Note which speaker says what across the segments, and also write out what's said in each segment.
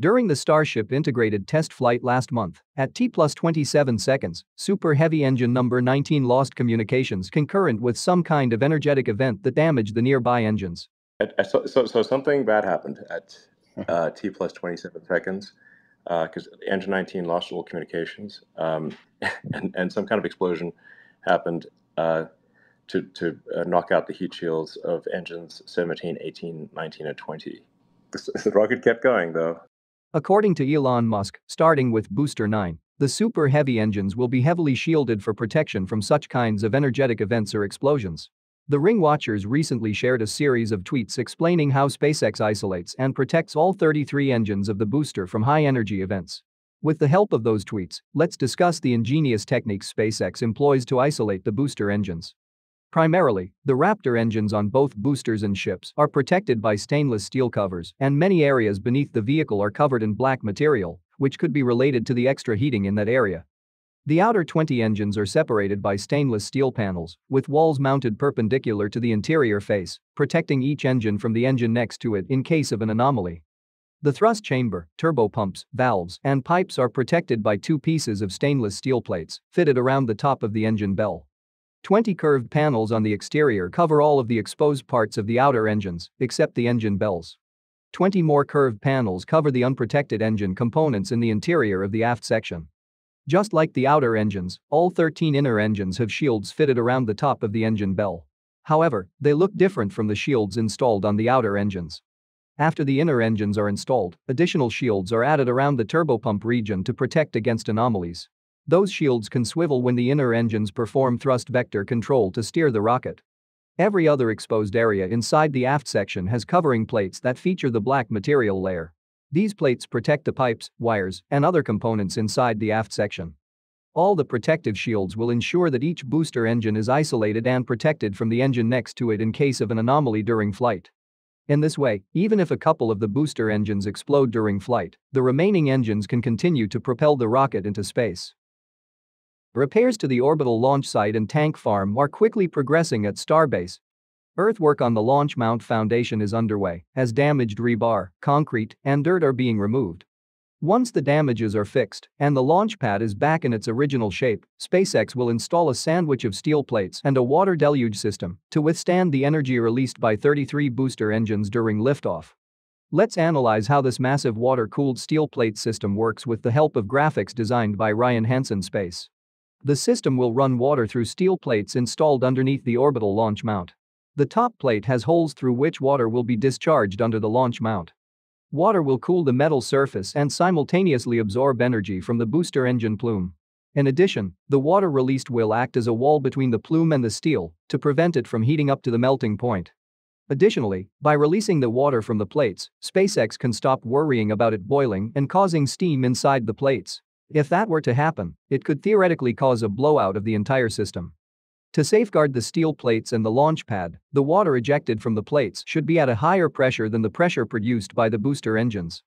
Speaker 1: During the Starship integrated test flight last month, at T plus 27 seconds, Super Heavy engine number 19 lost communications concurrent with some kind of energetic event that damaged the nearby engines.
Speaker 2: So, so, so something bad happened at uh, T plus 27 seconds because uh, engine 19 lost all communications um, and, and some kind of explosion happened uh, to, to uh, knock out the heat shields of engines 17, 18, 19, and 20. The, the rocket kept going though.
Speaker 1: According to Elon Musk, starting with Booster 9, the super heavy engines will be heavily shielded for protection from such kinds of energetic events or explosions. The Ring Watchers recently shared a series of tweets explaining how SpaceX isolates and protects all 33 engines of the booster from high energy events. With the help of those tweets, let's discuss the ingenious techniques SpaceX employs to isolate the booster engines. Primarily, the Raptor engines on both boosters and ships are protected by stainless steel covers and many areas beneath the vehicle are covered in black material, which could be related to the extra heating in that area. The outer 20 engines are separated by stainless steel panels, with walls mounted perpendicular to the interior face, protecting each engine from the engine next to it in case of an anomaly. The thrust chamber, turbopumps, valves, and pipes are protected by two pieces of stainless steel plates fitted around the top of the engine bell. 20 curved panels on the exterior cover all of the exposed parts of the outer engines, except the engine bells. 20 more curved panels cover the unprotected engine components in the interior of the aft section. Just like the outer engines, all 13 inner engines have shields fitted around the top of the engine bell. However, they look different from the shields installed on the outer engines. After the inner engines are installed, additional shields are added around the turbopump region to protect against anomalies. Those shields can swivel when the inner engines perform thrust vector control to steer the rocket. Every other exposed area inside the aft section has covering plates that feature the black material layer. These plates protect the pipes, wires, and other components inside the aft section. All the protective shields will ensure that each booster engine is isolated and protected from the engine next to it in case of an anomaly during flight. In this way, even if a couple of the booster engines explode during flight, the remaining engines can continue to propel the rocket into space. Repairs to the orbital launch site and tank farm are quickly progressing at Starbase. Earthwork on the launch mount foundation is underway as damaged rebar, concrete, and dirt are being removed. Once the damages are fixed and the launch pad is back in its original shape, SpaceX will install a sandwich of steel plates and a water deluge system to withstand the energy released by 33 booster engines during liftoff. Let's analyze how this massive water-cooled steel plate system works with the help of graphics designed by Ryan Hansen Space. The system will run water through steel plates installed underneath the orbital launch mount. The top plate has holes through which water will be discharged under the launch mount. Water will cool the metal surface and simultaneously absorb energy from the booster engine plume. In addition, the water released will act as a wall between the plume and the steel to prevent it from heating up to the melting point. Additionally, by releasing the water from the plates, SpaceX can stop worrying about it boiling and causing steam inside the plates. If that were to happen, it could theoretically cause a blowout of the entire system. To safeguard the steel plates and the launch pad, the water ejected from the plates should be at a higher pressure than the pressure produced by the booster engines.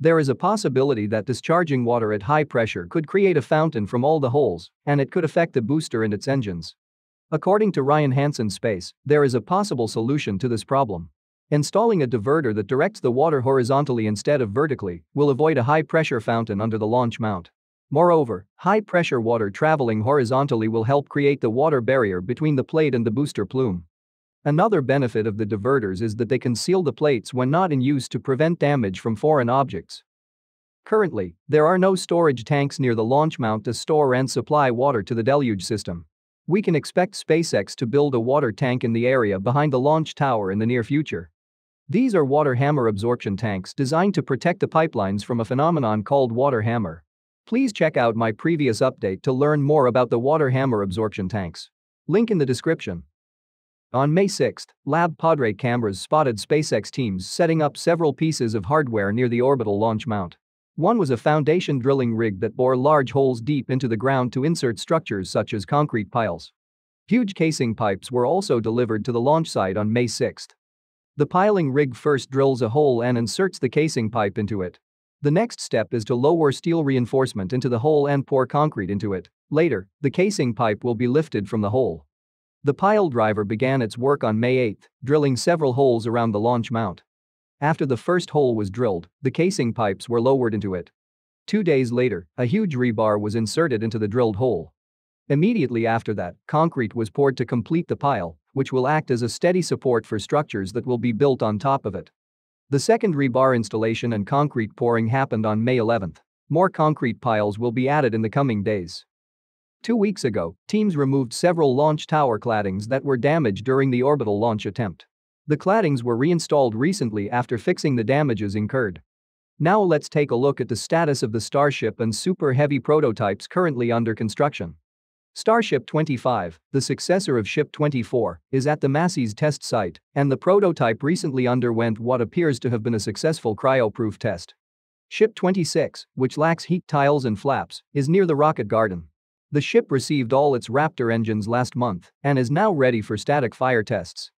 Speaker 1: There is a possibility that discharging water at high pressure could create a fountain from all the holes, and it could affect the booster and its engines. According to Ryan Hansen Space, there is a possible solution to this problem. Installing a diverter that directs the water horizontally instead of vertically will avoid a high pressure fountain under the launch mount. Moreover, high-pressure water traveling horizontally will help create the water barrier between the plate and the booster plume. Another benefit of the diverters is that they conceal the plates when not in use to prevent damage from foreign objects. Currently, there are no storage tanks near the launch mount to store and supply water to the deluge system. We can expect SpaceX to build a water tank in the area behind the launch tower in the near future. These are water hammer absorption tanks designed to protect the pipelines from a phenomenon called water hammer. Please check out my previous update to learn more about the water hammer absorption tanks. Link in the description. On May 6, Lab Padre cameras spotted SpaceX teams setting up several pieces of hardware near the orbital launch mount. One was a foundation drilling rig that bore large holes deep into the ground to insert structures such as concrete piles. Huge casing pipes were also delivered to the launch site on May 6. The piling rig first drills a hole and inserts the casing pipe into it, the next step is to lower steel reinforcement into the hole and pour concrete into it. Later, the casing pipe will be lifted from the hole. The pile driver began its work on May 8, drilling several holes around the launch mount. After the first hole was drilled, the casing pipes were lowered into it. Two days later, a huge rebar was inserted into the drilled hole. Immediately after that, concrete was poured to complete the pile, which will act as a steady support for structures that will be built on top of it. The second rebar installation and concrete pouring happened on May 11. More concrete piles will be added in the coming days. Two weeks ago, teams removed several launch tower claddings that were damaged during the orbital launch attempt. The claddings were reinstalled recently after fixing the damages incurred. Now let's take a look at the status of the Starship and Super Heavy prototypes currently under construction. Starship 25, the successor of Ship 24, is at the Massey's test site, and the prototype recently underwent what appears to have been a successful cryo-proof test. Ship 26, which lacks heat tiles and flaps, is near the rocket garden. The ship received all its Raptor engines last month and is now ready for static fire tests.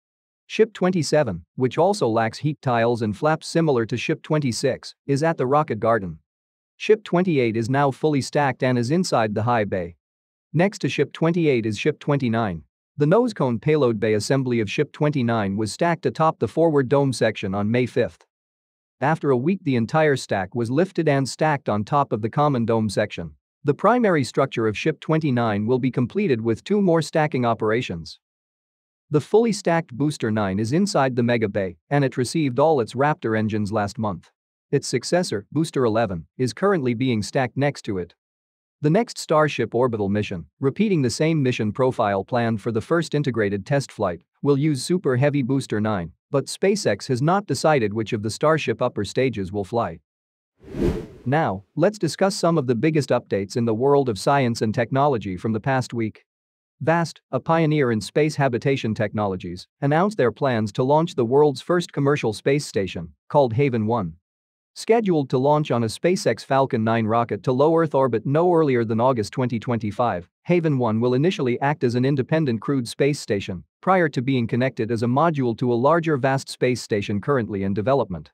Speaker 1: Ship 27, which also lacks heat tiles and flaps similar to Ship 26, is at the rocket garden. Ship 28 is now fully stacked and is inside the high bay. Next to Ship 28 is Ship 29. The nose cone payload bay assembly of Ship 29 was stacked atop the forward dome section on May 5. After a week the entire stack was lifted and stacked on top of the common dome section. The primary structure of Ship 29 will be completed with two more stacking operations. The fully stacked Booster 9 is inside the Mega Bay and it received all its Raptor engines last month. Its successor, Booster 11, is currently being stacked next to it. The next Starship orbital mission, repeating the same mission profile planned for the first integrated test flight, will use Super Heavy Booster 9, but SpaceX has not decided which of the Starship upper stages will fly. Now, let's discuss some of the biggest updates in the world of science and technology from the past week. VAST, a pioneer in space habitation technologies, announced their plans to launch the world's first commercial space station, called Haven 1. Scheduled to launch on a SpaceX Falcon 9 rocket to low Earth orbit no earlier than August 2025, Haven 1 will initially act as an independent crewed space station prior to being connected as a module to a larger vast space station currently in development.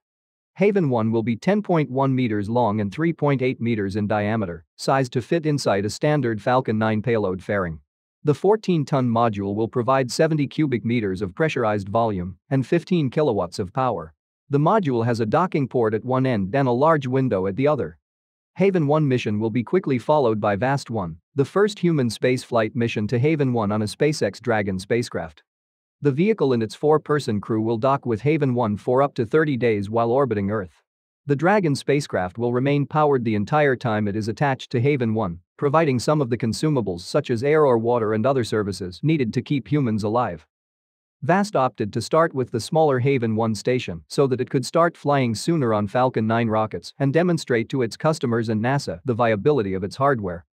Speaker 1: Haven 1 will be 10.1 meters long and 3.8 meters in diameter, sized to fit inside a standard Falcon 9 payload fairing. The 14-ton module will provide 70 cubic meters of pressurized volume and 15 kilowatts of power. The module has a docking port at one end and a large window at the other. Haven 1 mission will be quickly followed by VAST 1, the first human spaceflight mission to Haven 1 on a SpaceX Dragon spacecraft. The vehicle and its four-person crew will dock with Haven 1 for up to 30 days while orbiting Earth. The Dragon spacecraft will remain powered the entire time it is attached to Haven 1, providing some of the consumables such as air or water and other services needed to keep humans alive. VAST opted to start with the smaller Haven 1 station so that it could start flying sooner on Falcon 9 rockets and demonstrate to its customers and NASA the viability of its hardware.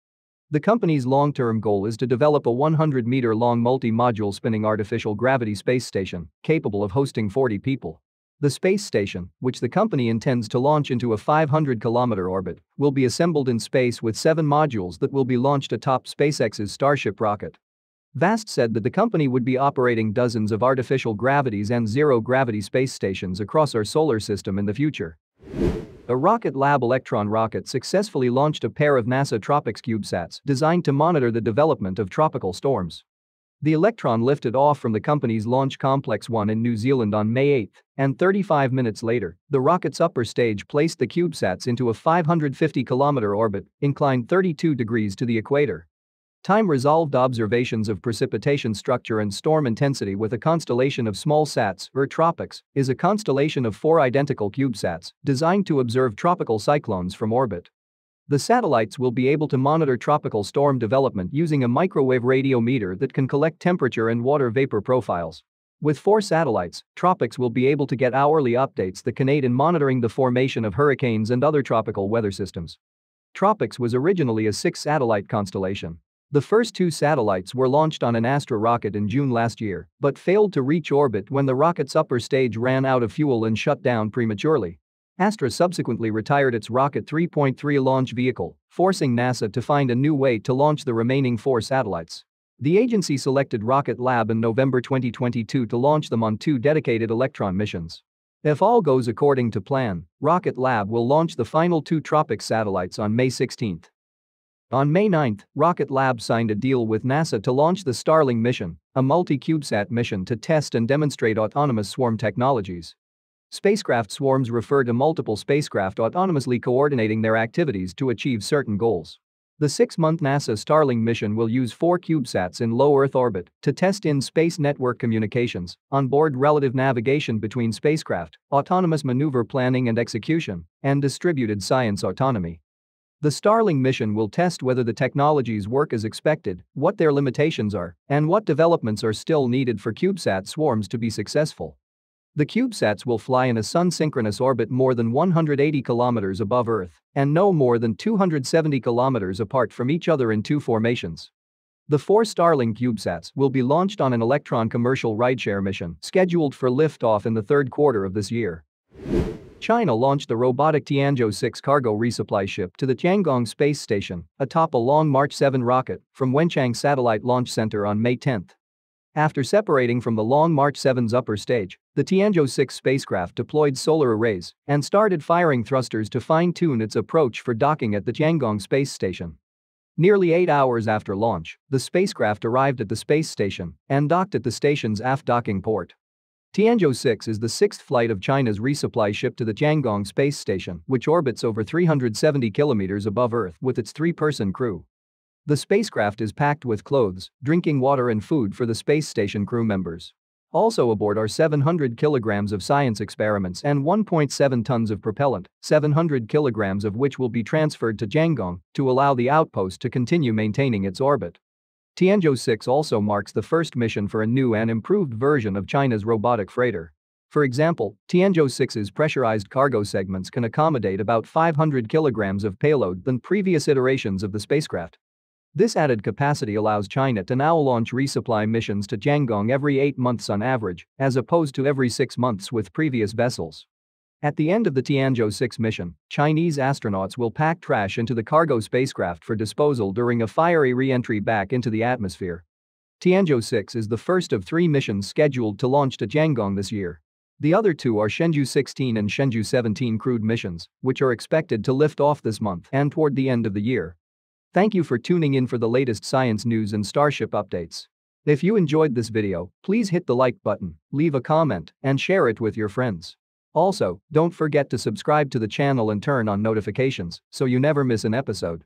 Speaker 1: The company's long-term goal is to develop a 100-meter-long multi-module spinning artificial gravity space station capable of hosting 40 people. The space station, which the company intends to launch into a 500-kilometer orbit, will be assembled in space with seven modules that will be launched atop SpaceX's Starship rocket. VAST said that the company would be operating dozens of artificial gravities and zero-gravity space stations across our solar system in the future. A Rocket Lab Electron rocket successfully launched a pair of NASA TROPICS CubeSats designed to monitor the development of tropical storms. The Electron lifted off from the company's Launch Complex 1 in New Zealand on May 8, and 35 minutes later, the rocket's upper stage placed the CubeSats into a 550-kilometer orbit, inclined 32 degrees to the equator. Time-resolved observations of precipitation structure and storm intensity with a constellation of small sats, or tropics, is a constellation of four identical CubeSats designed to observe tropical cyclones from orbit. The satellites will be able to monitor tropical storm development using a microwave radiometer that can collect temperature and water vapor profiles. With four satellites, Tropics will be able to get hourly updates that can aid in monitoring the formation of hurricanes and other tropical weather systems. Tropics was originally a six-satellite constellation the first two satellites were launched on an Astra rocket in June last year, but failed to reach orbit when the rocket's upper stage ran out of fuel and shut down prematurely. Astra subsequently retired its Rocket 3.3 launch vehicle, forcing NASA to find a new way to launch the remaining four satellites. The agency selected Rocket Lab in November 2022 to launch them on two dedicated Electron missions. If all goes according to plan, Rocket Lab will launch the final two Tropic satellites on May 16. On May 9, Rocket Lab signed a deal with NASA to launch the Starling mission, a multi-CubeSat mission to test and demonstrate autonomous swarm technologies. Spacecraft swarms refer to multiple spacecraft autonomously coordinating their activities to achieve certain goals. The six-month NASA Starling mission will use four CubeSats in low Earth orbit to test in-space network communications, onboard relative navigation between spacecraft, autonomous maneuver planning and execution, and distributed science autonomy. The Starling mission will test whether the technologies work as expected, what their limitations are, and what developments are still needed for CubeSat swarms to be successful. The CubeSats will fly in a sun-synchronous orbit more than 180 kilometers above Earth and no more than 270 kilometers apart from each other in two formations. The four Starling CubeSats will be launched on an Electron commercial rideshare mission scheduled for liftoff in the third quarter of this year. China launched the robotic Tianzhou 6 cargo resupply ship to the Tiangong space station atop a long March 7 rocket from Wenchang Satellite Launch Center on May 10. After separating from the Long March 7's upper stage, the Tianzhou 6 spacecraft deployed solar arrays and started firing thrusters to fine-tune its approach for docking at the Tiangong space station. Nearly eight hours after launch, the spacecraft arrived at the space station and docked at the station's aft docking port. Tianzhou 6 is the sixth flight of China's resupply ship to the Tiangong space station, which orbits over 370 kilometers above Earth with its three-person crew. The spacecraft is packed with clothes, drinking water and food for the space station crew members. Also aboard are 700 kilograms of science experiments and 1.7 tons of propellant, 700 kilograms of which will be transferred to Tiangong to allow the outpost to continue maintaining its orbit. Tianzhou 6 also marks the first mission for a new and improved version of China's robotic freighter. For example, Tianzhou 6's pressurized cargo segments can accommodate about 500 kilograms of payload than previous iterations of the spacecraft. This added capacity allows China to now launch resupply missions to Tiangong every eight months on average, as opposed to every six months with previous vessels. At the end of the Tianzhou 6 mission, Chinese astronauts will pack trash into the cargo spacecraft for disposal during a fiery re-entry back into the atmosphere. Tianzhou 6 is the first of three missions scheduled to launch to Tiangong this year. The other two are Shenzhou 16 and Shenzhou 17 crewed missions, which are expected to lift off this month and toward the end of the year. Thank you for tuning in for the latest science news and Starship updates. If you enjoyed this video, please hit the like button, leave a comment, and share it with your friends. Also, don't forget to subscribe to the channel and turn on notifications so you never miss an episode.